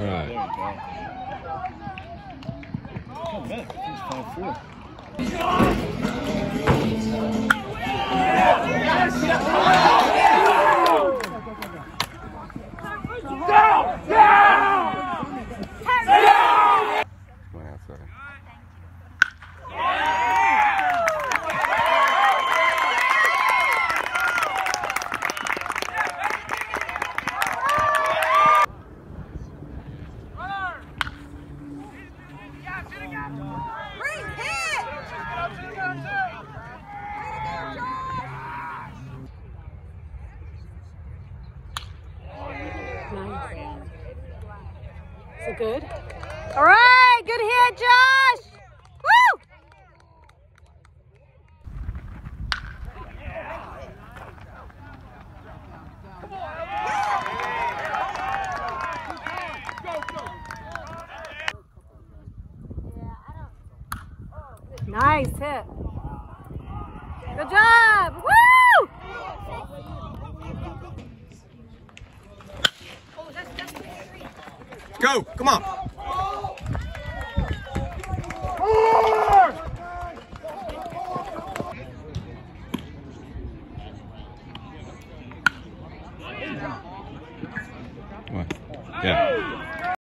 Right. Nice. Is it good? All right, good hit, Josh. Woo! Nice hit. Good job. Go. Come on. What? Yeah.